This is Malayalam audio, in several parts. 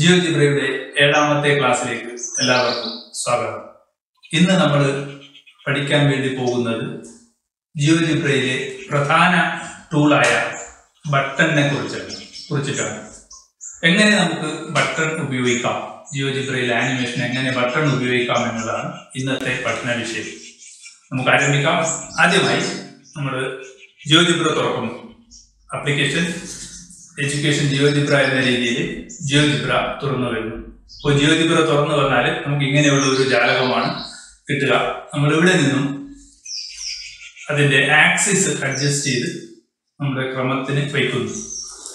ജിയോജിബ്രയുടെ ഏഴാമത്തെ ക്ലാസ്സിലേക്ക് എല്ലാവർക്കും സ്വാഗതം. ഇന്ന് നമ്മൾ പഠിക്കാൻ വേണ്ടി പോകുന്നത് ജിയോജിബ്രയിലെ പ്രധാന ടൂളായ ബട്ടണിനെ കുറിച്ചാണ് കുറിച്ചിട്ടാണ്. എങ്ങനെ നമുക്ക് ബട്ടൺ ഉപയോഗിക്കാം? ജിയോജിബ്രയിൽ ആനിമേഷൻ എങ്ങനെ ബട്ടൺ ഉപയോഗിക്കാം എന്നതാണ് ഇന്നത്തെ പഠന വിഷയം. നമുക്ക് ആരംഭിക്കാം. ആദ്യമായി നമ്മൾ ജിയോജിബ്ര തുറക്കുന്നു. ആപ്ലിക്കേഷൻ എഡ്യൂക്കേഷൻ ജിയോജിബ്ര എന്ന രീതിയിൽ ജിയോജിബ്ര തുറന്നു വരുന്നു. അപ്പോൾ ജിയോജിബ്ര തുറന്നു വന്നാൽ നമുക്ക് ഇങ്ങനെയുള്ള ഒരു ജാലകമാണ് കിട്ടുക. നമ്മൾ ഇവിടെ നിന്നും അതിന്റെ ആക്സിസ് അഡ്ജസ്റ്റ് ചെയ്ത് നമ്മുടെ ക്രമത്തിന് വയ്ക്കുന്നു.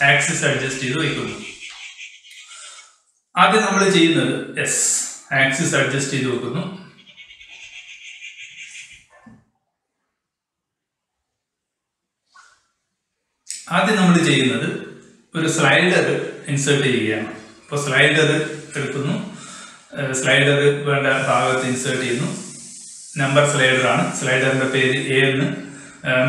ആക്സിസ് അഡ്ജസ്റ്റ് ചെയ്ത് വയ്ക്കുന്നു. ആദ്യം നമ്മൾ ചെയ്യുന്നത് എസ് ആക്സിസ് അഡ്ജസ്റ്റ് ചെയ്ത് വെക്കുന്നു. ആദ്യം നമ്മൾ ചെയ്യുന്നത് ഒരു സ്ലൈഡർ ഇൻസേർട്ട് ചെയ്യുകയാണ്. അപ്പോൾ സ്ലൈഡർ എടുക്കുന്നു. സ്ലൈഡർ വേണ്ട ഭാഗത്ത് ഇൻസേർട്ട് ചെയ്യുന്നു. നമ്പർ സ്ലൈഡർ ആണ്. സ്ലൈഡറിന്റെ പേര് എ എന്ന്.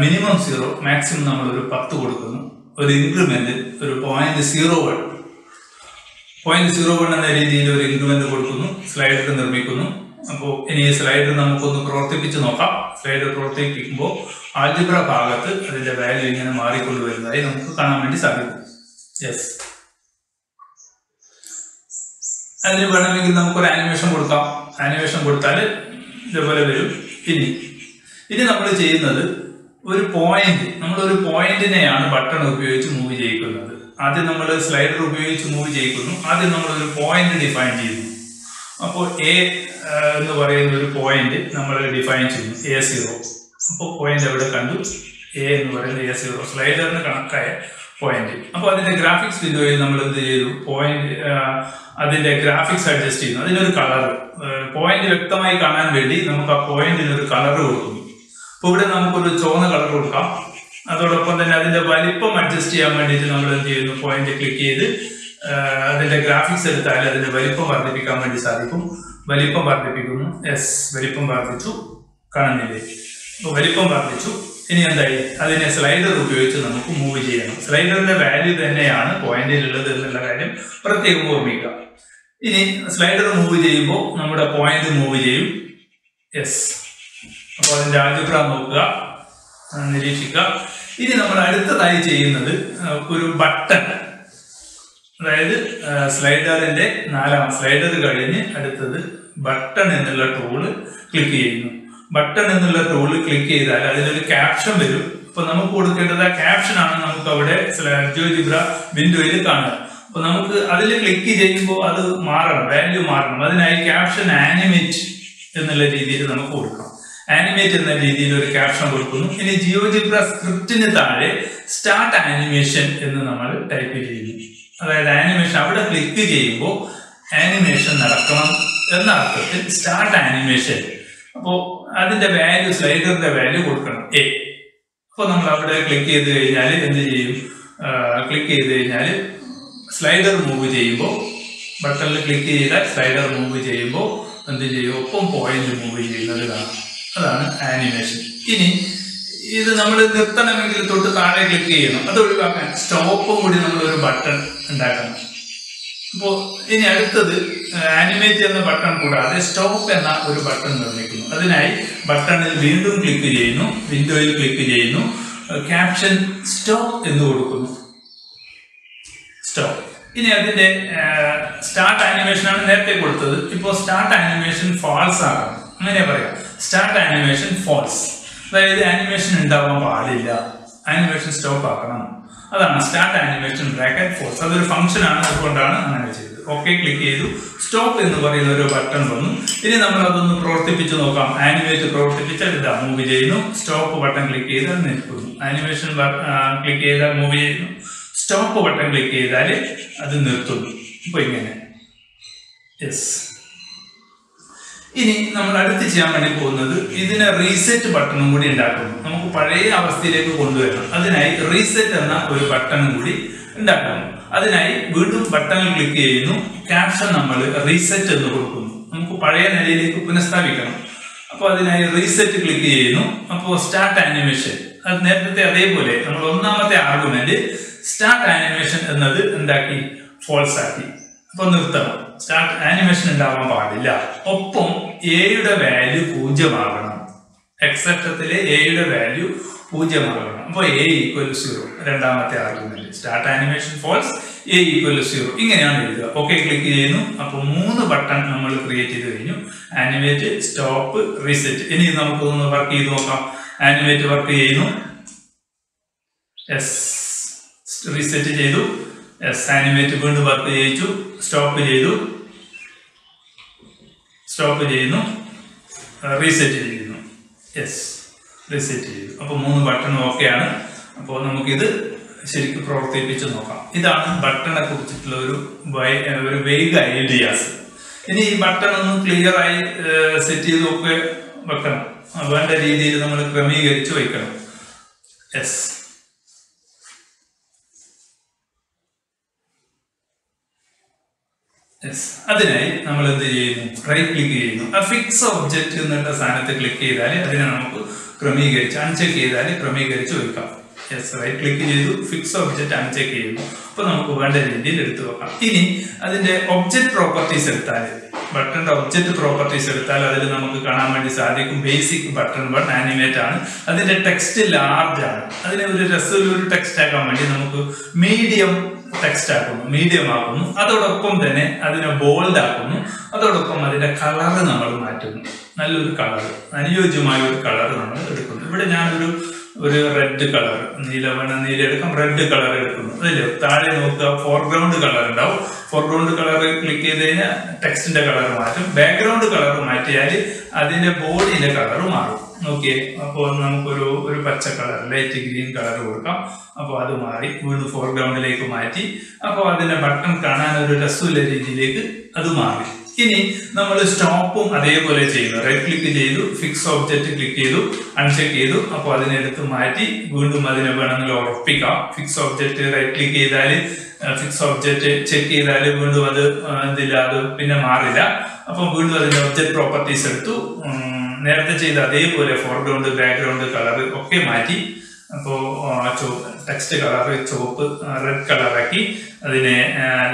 മിനിമം സീറോ മാക്സിമം നമ്മൾ ഒരു പത്ത് കൊടുക്കുന്നു. ഒരു ഇൻക്രിമെന്റ് ഒരു point zero one point zero one എന്ന രീതിയിൽ ഒരു ഇൻക്രിമെന്റ് കൊടുക്കുന്നു. സ്ലൈഡർ നിർമ്മിക്കുന്നു. അപ്പോൾ ഇനി ഈ സ്ലൈഡർ നമുക്കൊന്ന് പ്രവർത്തിപ്പിച്ച് നോക്കാം. സ്ലൈഡർ പ്രവർത്തിപ്പിക്കുമ്പോൾ ആൽജിബ്ര ഭാഗത്ത് അതിന്റെ വാല്യൂ ഇങ്ങനെ മാറിക്കൊണ്ടുവരുന്നതായി നമുക്ക് കാണാൻ വേണ്ടി സാധിക്കും. യെസ് അതിന് വേണമെങ്കിൽ നമുക്കൊരു ആനിമേഷൻ കൊടുക്കാം. ആനിമേഷൻ കൊടുത്താൽ ഇതേപോലെ വരും. ഇനി ഇനി നമ്മൾ ചെയ്യുന്നത് ഒരു പോയിന്റ് നമ്മൾ ഒരു പോയിന്റിനെയാണ് ബട്ടൺ ഉപയോഗിച്ച് മൂവ് ചെയ്യിക്കുന്നത്. ആദ്യം നമ്മൾ സ്ലൈഡർ ഉപയോഗിച്ച് മൂവ് ചെയ്യിക്കുന്നു. ആദ്യം നമ്മൾ ഒരു പോയിന്റ് ഡിഫൈൻ ചെയ്യുന്നു അപ്പോൾ എ എന്ന് പറയുന്ന ഒരു പോയിന്റ് നമ്മൾ ഡിഫൈൻ ചെയ്യുന്നു. എ സീറോ അപ്പോൾ പോയിന്റ് എവിടെ കണ്ടു? എ എന്ന് പറയുന്നത് എ സീറോ സ്ലൈഡറിന് കണക്കായ പോയിന്റ് അപ്പോൾ അതിന്റെ ഗ്രാഫിക്സ് വിൻഡോയിൽ നമ്മൾ എന്ത് ചെയ്തു? പോയിന്റ് അതിന്റെ ഗ്രാഫിക്സ് അഡ്ജസ്റ്റ് ചെയ്യുന്നു. അതിനൊരു കളർ പോയിന്റ് വ്യക്തമായി കാണാൻ വേണ്ടി നമുക്ക് ആ പോയിന്റിന് ഒരു കളർ കൊടുക്കും അപ്പോൾ ഇവിടെ നമുക്കൊരു ചുവന്ന കളർ കൊടുക്കാം. അതോടൊപ്പം തന്നെ അതിന്റെ വലിപ്പം അഡ്ജസ്റ്റ് ചെയ്യാൻ വേണ്ടിയിട്ട് നമ്മൾ എന്ത് ചെയ്യുന്നു? പോയിന്റ് ക്ലിക്ക് ചെയ്ത് അതിന്റെ ഗ്രാഫിക്സ് എടുത്താൽ അതിന്റെ വലിപ്പം വർദ്ധിപ്പിക്കാൻ വേണ്ടി സാധിക്കും. വലിപ്പം വർദ്ധിപ്പിക്കുന്നു. എസ് വലിപ്പം വർദ്ധിച്ചു. കാണുന്നില്ലേ? വലിപ്പം വർദ്ധിച്ചു. ഇനി എന്തായി അതിനെ സ്ലൈഡർ ഉപയോഗിച്ച് നമുക്ക് മൂവ് ചെയ്യണം സ്ലൈഡറിന്റെ വാല്യൂ തന്നെയാണ് പോയിന്റിലുള്ളത് എന്നുള്ള കാര്യം പ്രത്യേകം ഓർമ്മിക്കുക. ഇനി സ്ലൈഡർ മൂവ് ചെയ്യുമ്പോൾ നമ്മുടെ പോയിന്റ് മൂവ് ചെയ്യും. എസ് അപ്പോൾ അതിന്റെ ആൽജിബ്ര നോക്കുക. നിരീക്ഷിക്കുക. ഇനി നമ്മൾ അടുത്തതായി ചെയ്യുന്നത് ഒരു ബട്ടൺ അതായത് സ്ലൈഡറിന്റെ നാലാം സ്ലൈഡർ കഴിഞ്ഞ് അടുത്തത് ബട്ടൺ എന്നുള്ള ടൂൾ ക്ലിക്ക് ചെയ്യുന്നു. ബട്ടൺ എന്നുള്ള ടൂളിൽ ക്ലിക്ക് ചെയ്താൽ അതിലൊരു ക്യാപ്ഷൻ വരും. അപ്പൊ നമുക്ക് കൊടുക്കേണ്ടത് ആ ക്യാപ്ഷൻ ആണ് നമുക്ക് അവിടെ ജിയോജിബ്ര വിൻഡോയിൽ കാണുക. അപ്പൊ നമുക്ക് അതിൽ ക്ലിക്ക് ചെയ്യുമ്പോൾ അത് മാറണം വാല്യൂ മാറണം. അതിനായി ക്യാപ്ഷൻ ആനിമേറ്റ് എന്നുള്ള രീതിയിൽ നമുക്ക് കൊടുക്കാം. ആനിമേറ്റ് എന്ന രീതിയിൽ ഒരു ക്യാപ്ഷൻ കൊടുക്കുന്നു. ഇനി ജിയോജിബ്ര സ്ക്രിപ്റ്റിന് താഴെ സ്റ്റാർട്ട് ആനിമേഷൻ എന്ന് നമ്മൾ ടൈപ്പ് ചെയ്യുന്നു. അതായത് ആനിമേഷൻ അവിടെ ക്ലിക്ക് ചെയ്യുമ്പോൾ ആനിമേഷൻ നടക്കണം എന്ന അർത്ഥത്തിൽ സ്റ്റാർട്ട് ആനിമേഷൻ അപ്പോൾ അതിന്റെ വാല്യൂ സ്ലൈഡറിന്റെ വാല്യൂ കൊടുക്കണം. എ അപ്പോൾ നമ്മൾ അവിടെ ക്ലിക്ക് ചെയ്ത് കഴിഞ്ഞാൽ എന്ത് ചെയ്യും? ക്ലിക്ക് ചെയ്ത് കഴിഞ്ഞാൽ സ്ലൈഡർ മൂവ് ചെയ്യുമ്പോൾ ബട്ടണിൽ ക്ലിക്ക് ചെയ്താൽ സ്ലൈഡർ മൂവ് ചെയ്യുമ്പോൾ എന്ത് ചെയ്യും? ഒപ്പം പോയിന്റ് മൂവ് ചെയ്യുന്നത് കാണാം. അതാണ് ആനിമേഷൻ ഇനി ഇത് നമ്മൾ നിർത്തണമെങ്കിൽ തൊട്ട് താഴെ ക്ലിക്ക് ചെയ്യണം. അത് ഒഴിവാക്കാൻ സ്റ്റോപ്പും കൂടി നമ്മൾ ഒരു ബട്ടൺ ഉണ്ടാക്കണം. അപ്പോൾ ഇനി അടുത്തത് ആനിമേറ്റ് എന്ന ബട്ടൺ കൂടാതെ സ്റ്റോപ്പ് എന്ന ഒരു ബട്ടൺ നിർമ്മിക്കുന്നു. അതിനായി ബട്ടണിൽ വീണ്ടും ക്ലിക്ക് ചെയ്യുന്നു വിൻഡോയിൽ ക്ലിക്ക് ചെയ്യുന്നു. ക്യാപ്ഷൻ സ്റ്റോപ്പ് എന്ന് കൊടുക്കുന്നു. സ്റ്റോപ്പ് ഇനി അതിന്റെ സ്റ്റാർട്ട് ആനിമേഷൻ ആണ് നേരത്തെ കൊടുത്തത്. ഇപ്പോൾ സ്റ്റാർട്ട് ആനിമേഷൻ ഫാൾസ് ആകണം അങ്ങനെ പറയാം. സ്റ്റാർട്ട് ആനിമേഷൻ ഫാൾസ് അതായത് ആനിമേഷൻ ഉണ്ടാവാൻ പാടില്ല. ആനിമേഷൻ സ്റ്റോപ്പ് ആക്കണം. അതാണ് സ്റ്റാർട്ട് ആനിമേഷൻ ബ്രാക്കറ്റ് ഫോഴ്സ് അതൊരു ഫംഗ്ഷൻ ആണ് അതുകൊണ്ടാണ് അങ്ങനെ ചെയ്തത്. ഓക്കെ ക്ലിക്ക് ചെയ്തു. സ്റ്റോപ്പ് എന്ന് പറയുന്ന ഒരു ബട്ടൺ വന്നു. ഇനി നമ്മൾ അതൊന്ന് പ്രവർത്തിപ്പിച്ച് നോക്കാം. ആനിമേറ്റ് പ്രവർത്തിപ്പിച്ചാൽ ഇതാ മൂവ് ചെയ്യുന്നു. സ്റ്റോപ്പ് ബട്ടൺ ക്ലിക്ക് ചെയ്താൽ നിൽക്കുന്നു. ആനിമേഷൻ ക്ലിക്ക് ചെയ്താൽ മൂവ് ചെയ്യുന്നു. സ്റ്റോപ്പ് ബട്ടൺ ക്ലിക്ക് ചെയ്താൽ അത് നിർത്തുന്നു. ഇപ്പൊ ഇങ്ങനെ. യെസ് ഇനി നമ്മൾ അടുത്ത് ചെയ്യാൻ വേണ്ടി പോകുന്നത് ഇതിന് റീസെറ്റ് ബട്ടണും കൂടി ഉണ്ടാക്കുന്നു. നമുക്ക് പഴയ അവസ്ഥയിലേക്ക് കൊണ്ടുവരണം. അതിനായി റീസെറ്റ് എന്ന ഒരു ബട്ടണും കൂടി ഉണ്ടാക്കുന്നു. അതിനായി വീണ്ടും ബട്ടണിൽ ക്ലിക്ക് ചെയ്യുന്നു. ക്യാപ്ഷൻ നമ്മൾ റീസെറ്റ് എന്ന് കൊടുക്കുന്നു. നമുക്ക് പഴയ നിലയിലേക്ക് പുനഃസ്ഥാപിക്കണം. അപ്പോൾ അതിനായി റീസെറ്റ് ക്ലിക്ക് ചെയ്യുന്നു. അപ്പോൾ സ്റ്റാർട്ട് ആനിമേഷൻ അത് നേരത്തെ അതേപോലെ നമ്മൾ ഒന്നാമത്തെ ആർഗ്യുമെന്റ് സ്റ്റാർട്ട് ആനിമേഷൻ എന്നത് എന്താക്കി? ഫോൾസ് ആക്കി. അപ്പൊ നിർത്തണം. സ്റ്റാർട്ട് ആനിമേഷൻ ഉണ്ടാവാൻ പാടില്ല. ഒപ്പം എയുടെ വാല്യൂ പൂജ്യമാകണം. എക്സെപ്റ്റത്തിലെ എയുടെ വാല്യൂ പൂജ്യമാകണം. അപ്പോൾ എ ഈക്വൽ സീറോ രണ്ടാമത്തെ argument start animation false A equal zero ഇങ്ങനെയാണ് എഴുതുക. ഓക്കെ ക്ലിക്ക് ചെയ്യുന്നു. അപ്പോൾ മൂന്ന് ബട്ടൺ നമ്മൾ ക്രിയേറ്റ് ചെയ്ത് കഴിഞ്ഞു. ആനിമേറ്റ് സ്റ്റോപ്പ് റീസെറ്റ് ഇനി നമുക്കൊന്ന് വർക്ക് ചെയ്ത് നോക്കാം. ആനിമേറ്റ് വർക്ക് ചെയ്യുന്നു. റീസെറ്റ് ചെയ്തു. എസ് ആനിമേറ്റ് വീണ്ടും വർക്ക് ചെയ്യിച്ചു. സ്റ്റോപ്പ് ചെയ്തു. സ്റ്റോപ്പ് ചെയ്യുന്നു. റീസെറ്റ് ചെയ്യുന്നു. യെസ് റീസെറ്റ് ചെയ്തു. അപ്പോൾ മൂന്ന് ബട്ടൺ ഓക്കെ ആണ്. അപ്പോൾ നമുക്കിത് ശരിക്കും പ്രവർത്തിപ്പിച്ച് നോക്കാം. ഇതാണ് ബട്ടണെ കുറിച്ചിട്ടുള്ള ഒരു ഒരു വേഗ ഐഡിയാസ് ഇനി ഈ ബട്ടൺ ഒന്ന് ക്ലിയറായി സെറ്റ് ചെയ്ത് ഒക്കെ വെക്കണം. വേണ്ട രീതിയിൽ നമ്മൾ ക്രമീകരിച്ച് വയ്ക്കണം. യെസ് അതിനായി നമ്മൾ എന്ത് ചെയ്യുന്നു? റൈറ്റ് ക്ലിക്ക് ചെയ്യുന്നു. ആ ഫിക്സ് ഒബ്ജക്റ്റ് എന്നുള്ള സ്ഥാനത്ത് ക്ലിക്ക് ചെയ്താൽ അതിനെ നമുക്ക് ക്രമീകരിച്ച് അൺചെക്ക് ചെയ്താൽ ക്രമീകരിച്ച് വെക്കാം യെസ് റൈറ്റ് ക്ലിക്ക് ചെയ്തു ഫിക്സ് ഒബ്ജക്റ്റ് അൺചെക്ക് ചെയ്യുന്നു. അപ്പൊ നമുക്ക് വേണ്ട രീതിയിൽ എടുത്തു വെക്കാം. ഇനി അതിന്റെ ഒബ്ജക്റ്റ് പ്രോപ്പർട്ടീസ് എടുത്താൽ ബട്ടന്റെ ഒബ്ജക്റ്റ് പ്രോപ്പർട്ടീസ് എടുത്താൽ അതിൽ നമുക്ക് കാണാൻ വേണ്ടി സാധിക്കും. ബേസിക് ബട്ടൺ വൺ ആനിമേറ്റ് ആണ്. അതിന്റെ ടെക്സ്റ്റ് ലാർജ് ആണ്. അതിനെ ഒരു രസൊരു ടെക്സ്റ്റ് ആക്കാൻ വേണ്ടി നമുക്ക് മീഡിയം ടെക്സ്റ്റ് ആക്കുന്നു മീഡിയം ആക്കുന്നു. അതോടൊപ്പം തന്നെ അതിനെ ബോൾഡ് ആക്കുന്നു. അതോടൊപ്പം അതിന്റെ കളറ് നമ്മൾ മാറ്റുന്നു. നല്ലൊരു കളർ അനുയോജ്യമായ ഒരു കളർ നമ്മൾ എടുക്കുന്നു. ഇവിടെ ഞാനൊരു ഒരു റെഡ് കളർ നീല വേണം നീല എടുക്കാം റെഡ് കളർ എടുക്കുന്നു. അതല്ലേ താഴെ നോക്കുക ഫോർഗ്രൗണ്ട് കളർ ഉണ്ടാവും. ഫോർഗ്രൗണ്ട് കളർ ക്ലിക്ക് ചെയ്ത് കഴിഞ്ഞാൽ ടെക്സ്റ്റിന്റെ കളർ മാറ്റും. ബാക്ക്ഗ്രൗണ്ട് കളർ മാറ്റിയാൽ അതിന്റെ ബോഡിന്റെ കളർ മാറും. ഓക്കെ അപ്പോൾ നമുക്കൊരു ഒരു പച്ച കളർ ലൈറ്റ് ഗ്രീൻ കളർ കൊടുക്കാം. അപ്പോൾ അത് മാറി വീണ്ടും ഫോർഗ്രൗണ്ടിലേക്ക് മാറ്റി. അപ്പോൾ അതിന്റെ ബട്ടൺ കാണാൻ ഒരു രസമുള്ള രീതിയിലേക്ക് അത് മാറി. ഇനി നമ്മൾ സ്റ്റോപ്പും അതേപോലെ ചെയ്യുന്നു. റൈറ്റ് ക്ലിക്ക് ചെയ്തു ഫിക്സ് ഓബ്ജക്റ്റ് ക്ലിക്ക് ചെയ്തു അൺചെക്ക് ചെയ്തു. അപ്പോൾ അതിനെടുത്ത് മാറ്റി വീണ്ടും അതിനെ വേണമെങ്കിൽ ഉറപ്പിക്കാം. ഫിക്സ് ഓബ്ജക്റ്റ് റൈറ്റ് ക്ലിക്ക് ചെയ്താൽ ഫിക്സ് ഓബ്ജക്റ്റ് ചെക്ക് ചെയ്താൽ വീണ്ടും അത് എന്തില്ല അത് പിന്നെ മാറില്ല. അപ്പം വീണ്ടും അതിന്റെ ഒബ്ജക്റ്റ് പ്രോപ്പർട്ടീസ് എടുത്തു. നേരത്തെ ചെയ്ത അതേപോലെ ഫോർഗ്രൗണ്ട് ബാക്ക്ഗ്രൗണ്ട് കളർ ഒക്കെ മാറ്റി. അപ്പോൾ ടെക്സ്റ്റ് കളർ ചുവപ്പ് റെഡ് കളറാക്കി അതിനെ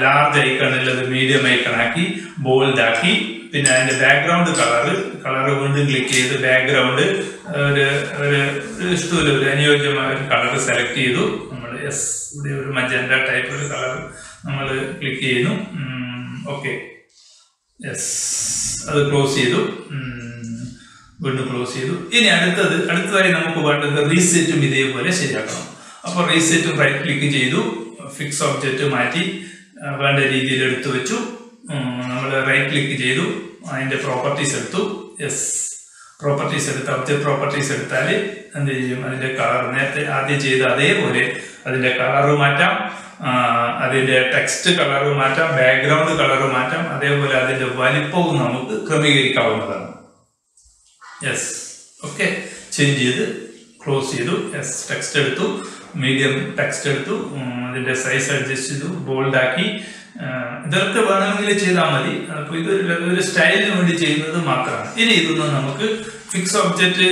ലാർജ് ഐക്കണിൽ അത് മീഡിയം ഐക്കണാക്കി ബോൾഡ് ആക്കി പിന്നെ അതിന്റെ ബാക്ക്ഗ്രൗണ്ട് കളർ കളർ വീണ്ടും ക്ലിക്ക് ചെയ്ത് ബാക്ക്ഗ്രൗണ്ട് ഒരു ഒരു ഇഷ്ടമില്ല ഒരു അനുയോജ്യമായ ഒരു കളർ സെലക്ട് ചെയ്തു. നമ്മൾ എസ് ഇവിടെ ഒരു മജന്റ ടൈപ്പ് ഒരു കളർ നമ്മൾ ക്ലിക്ക് ചെയ്യുന്നു. ഓക്കെ യെസ് അത് ക്ലോസ് ചെയ്തു. വീണ്ടും ക്ലോസ് ചെയ്തു. ഇനി അടുത്തത് അടുത്തതായി നമുക്ക് വേണ്ടത് റീസെറ്റും ഇതേപോലെ ശരിയാക്കണം. അപ്പോൾ റീസെറ്റും റൈറ്റ് ക്ലിക്ക് ചെയ്തു. ഫിക്സ് ഒബ്ജക്റ്റ് മാറ്റി വേണ്ട രീതിയിൽ എടുത്തു വെച്ചു. നമ്മൾ റൈറ്റ് ക്ലിക്ക് ചെയ്തു. അതിന്റെ പ്രോപ്പർട്ടീസ് എടുത്തു. യെസ് പ്രോപ്പർട്ടീസ് എടുത്ത് ഒബ്ജക്ട് പ്രോപ്പർട്ടീസ് എടുത്താൽ എന്ത് ചെയ്യും? അതിന്റെ കളർ നേരത്തെ ആദ്യം ചെയ്ത അതേപോലെ അതിന്റെ കളർ മാറ്റാം. അതിന്റെ ടെക്സ്റ്റ് കളർ മാറ്റാം. ബാക്ക്ഗ്രൗണ്ട് കളർ മാറ്റാം. അതേപോലെ അതിന്റെ വലിപ്പവും നമുക്ക് ക്രമീകരിക്കാവുന്നതാണ്. യെസ് ഓക്കെ ചേഞ്ച് ചെയ്ത് ക്ലോസ് ചെയ്തു. യെസ് ടെക്സ്റ്റ് എടുത്തു. മീഡിയം ടെക്സ്റ്റ് എടുത്തു. അതിന്റെ സൈസ് അഡ്ജസ്റ്റ് ചെയ്തു. ബോൾഡ് ആക്കി. ഇതൊക്കെ വേണമെങ്കിൽ ചെയ്താൽ മതി. അപ്പോൾ ഇത് ഒരു സ്റ്റൈലിന് വേണ്ടി ചെയ്യുന്നത് മാത്രമാണ്. ഇനി ഇതൊന്നും നമുക്ക് ഫിക്സ് ഒബ്ജക്റ്റ്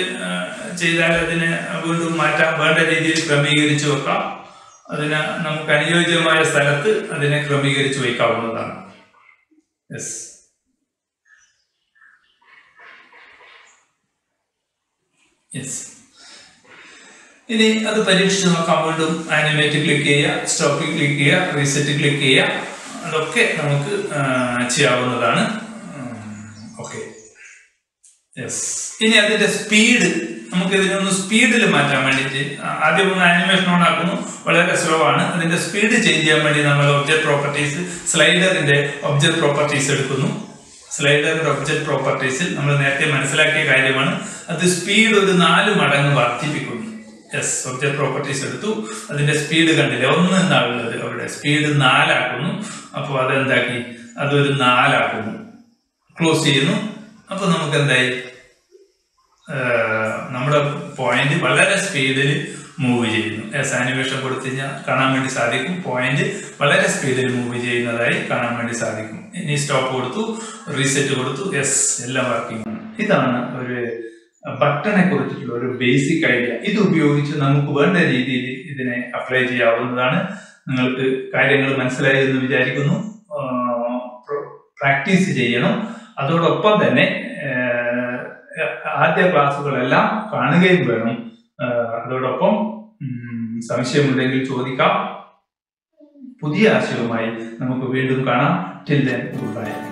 ചെയ്താൽ അതിനെ വീണ്ടും മാറ്റാം. വേണ്ട രീതിയിൽ ക്രമീകരിച്ച് വെക്കാം. അതിന് നമുക്ക് അനുയോജ്യമായ സ്ഥലത്ത് അതിനെ ക്രമീകരിച്ച് വയ്ക്കാവുന്നതാണ്. യെസ് യെസ് ഇനി അത് പരീക്ഷിച്ച് നോക്കാം. വീണ്ടും ആനിമേറ്റ് ക്ലിക്ക് ചെയ്യുക സ്റ്റോപ്പിൽ ക്ലിക്ക് ചെയ്യുക റീസെറ്റ് ക്ലിക്ക് ചെയ്യുക. അതൊക്കെ നമുക്ക് ചെയ്യാവുന്നതാണ്. ഓക്കെ യെസ് ഇനി അതിന്റെ സ്പീഡ് നമുക്ക് ഇതിനൊന്ന് സ്പീഡിൽ മാറ്റാൻ വേണ്ടിയിട്ട് ആദ്യം ഒന്ന് ആനിമേഷൻ ഓൺ ആക്കുന്നു. വളരെ സ്ലോ ആണ് അതിന്റെ സ്പീഡ് ചേഞ്ച് ചെയ്യാൻ വേണ്ടി നമ്മൾ ഒബ്ജക്ട് പ്രോപ്പർട്ടീസ് സ്ലൈഡറിന്റെ ഒബ്ജക്ട് പ്രോപ്പർട്ടീസ് എടുക്കുന്നു. സ്ലൈഡറിന്റെ ഒബ്ജക്ട് പ്രോപ്പർട്ടീസിൽ നമ്മൾ നേരത്തെ മനസ്സിലാക്കിയ കാര്യമാണ്. അത് സ്പീഡ് ഒരു നാല് മടങ്ങ് വർദ്ധിപ്പിക്കുന്നു. യെസ് ഒബ്ജക്ട് പ്രോപ്പർട്ടീസ് എടുത്തു. അതിന്റെ സ്പീഡ് കണ്ടില്ല? ഒന്ന് എന്താകുന്നത് അവിടെ. സ്പീഡ് നാലാക്കുന്നു. അപ്പോൾ അതെന്താക്കി? അതൊരു നാലാക്കുന്നു. ക്ലോസ് ചെയ്യുന്നു. അപ്പൊ നമുക്ക് എന്തായി നമ്മുടെ പോയിന്റ് വളരെ സ്പീഡിൽ മൂവ് ചെയ്യുന്നു. എസ് ആനിമേഷൻ കൊടുത്തു കഴിഞ്ഞാൽ കാണാൻ വേണ്ടി സാധിക്കും. പോയിന്റ് വളരെ സ്പീഡിൽ മൂവ് ചെയ്യുന്നതായി കാണാൻ വേണ്ടി സാധിക്കും. ഇനി സ്റ്റോപ്പ് കൊടുത്തു റീസെറ്റ് കൊടുത്തു യെസ് എല്ലാം വർക്കിംഗ് ആണ് ഇതാണ് ഒരു ബട്ടണെ കുറിച്ചിട്ടുള്ള ഒരു ബേസിക് ഐഡിയ ഇത് ഉപയോഗിച്ച് നമുക്ക് വേണ്ട രീതിയിൽ ഇതിനെ അപ്ലൈ ചെയ്യാവുന്നതാണ്. നിങ്ങൾക്ക് കാര്യങ്ങൾ മനസ്സിലായി എന്ന് വിചാരിക്കുന്നു. പ്രാക്ടീസ് ചെയ്യണം. അതോടൊപ്പം തന്നെ ആദ്യ ക്ലാസ്സുകളെല്ലാം കാണുകയും വേണം. അതോടൊപ്പം സംശയമുണ്ടെങ്കിൽ ചോദിക്കാം. പുതിയ ആശയവുമായി നമുക്ക് വീണ്ടും കാണാം. Till then good bye